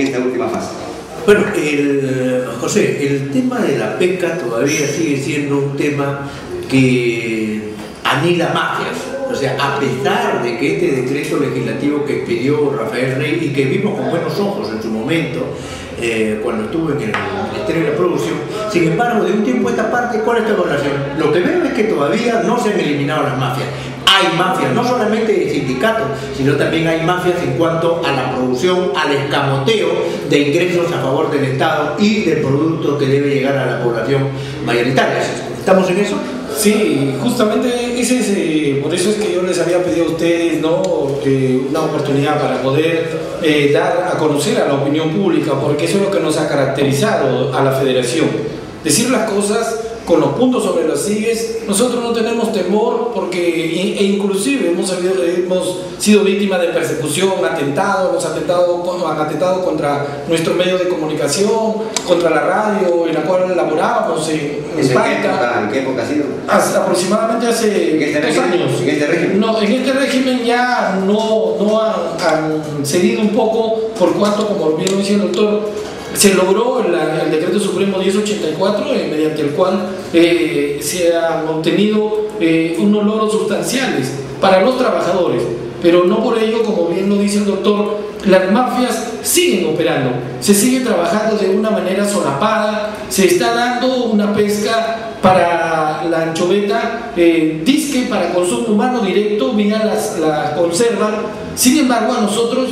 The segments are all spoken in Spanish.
esta última fase. Bueno, José, el tema de la pesca todavía sigue siendo un tema que anila mafias. O sea, a pesar de que este decreto legislativo que pidió Rafael Rey y que vimos con buenos ojos en su momento, eh, cuando estuve en el Ministerio de la Producción, sin embargo, de un tiempo a esta parte, ¿cuál es la relación? Lo que veo es que todavía no se han eliminado las mafias hay mafias, no solamente de sindicatos, sino también hay mafias en cuanto a la producción, al escamoteo de ingresos a favor del Estado y del producto que debe llegar a la población mayoritaria. ¿Estamos en eso? Sí, justamente ese es, eh, por eso es que yo les había pedido a ustedes ¿no? una oportunidad para poder eh, dar a conocer a la opinión pública, porque eso es lo que nos ha caracterizado a la federación. Decir las cosas con los puntos sobre las sillas, nosotros no tenemos temor porque e inclusive hemos, hemos sido víctimas de persecución, atentado, hemos atentado, han atentado contra nuestro medio de comunicación, contra la radio en la cual laborábamos en, en Qué ¿En qué época ha sido? Aproximadamente hace este dos años. ¿En este régimen? No, en este régimen ya no, no han, han cedido un poco por cuanto, como bien decía el doctor, se logró el, decreto supremo 1084, eh, mediante el cual eh, se han obtenido eh, unos logros sustanciales para los trabajadores, pero no por ello, como bien lo dice el doctor, las mafias siguen operando, se sigue trabajando de una manera solapada, se está dando una pesca para la anchoveta, disque para consumo humano directo vía las, la conserva, sin embargo a nosotros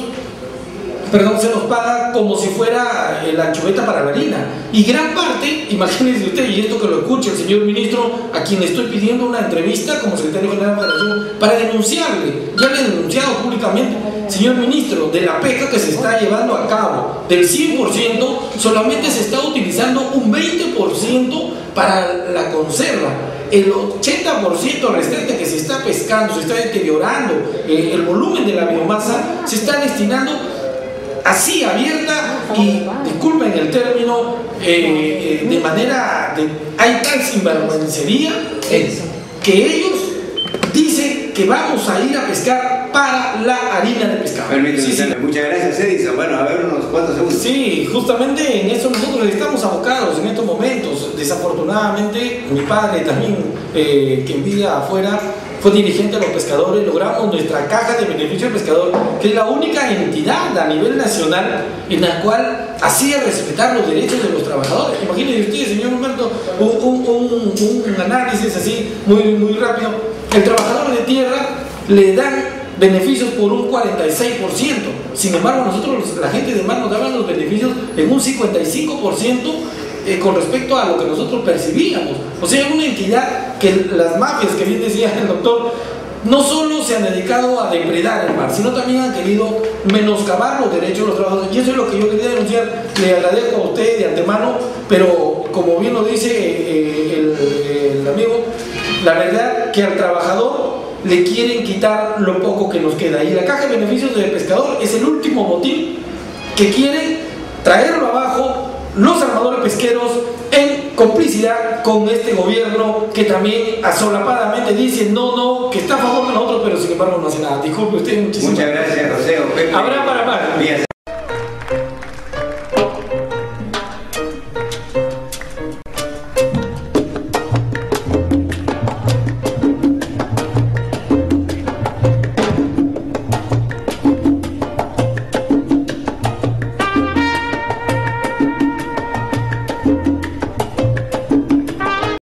perdón, se nos paga como si fuera la anchoveta para la harina. Y gran parte, imagínense usted, y esto que lo escuche el señor ministro, a quien estoy pidiendo una entrevista como secretario general de la Federación, para denunciarle, ya le he denunciado públicamente, señor ministro, de la pesca que se está llevando a cabo, del 100%, solamente se está utilizando un 20% para la conserva. El 80% restante que se está pescando, se está deteriorando, eh, el volumen de la biomasa se está destinando así abierta y, disculpen el término, eh, eh, de manera, de, hay tal sinvergüencería que ellos dicen que vamos a ir a pescar para la harina de pescado. Muchas gracias, Edison. Bueno, a ver unos cuantos segundos. Sí, justamente en eso nosotros estamos abocados en estos momentos. Desafortunadamente, mi padre también, eh, que envía afuera, fue dirigente de los pescadores, logramos nuestra caja de beneficio del pescador, que es la única entidad a nivel nacional en la cual hacía respetar los derechos de los trabajadores. Imagínense ustedes, señor Humberto, un, análisis así muy, muy rápido. El trabajador de tierra le dan beneficios por un 46%. Sin embargo, nosotros, la gente de mar, nos daban los beneficios en un 55% eh, con respecto a lo que nosotros percibíamos. O sea, una entidad que las mafias, que bien decía el doctor, no solo se han dedicado a depredar el mar, sino también han querido menoscabar los derechos de los trabajadores. Y eso es lo que yo quería denunciar. Le agradezco a usted de antemano, pero como bien lo dice eh, el, el amigo, la verdad que al trabajador le quieren quitar lo poco que nos queda. Y la caja de beneficios del pescador es el último motín que quieren traerlo abajo los armadores pesqueros en complicidad con este gobierno que también asolapadamente dice no, no, que está a favor de nosotros, pero sin embargo no hace nada. Disculpe usted, muchísimas Muchas gracias, Roseo. Habrá para más.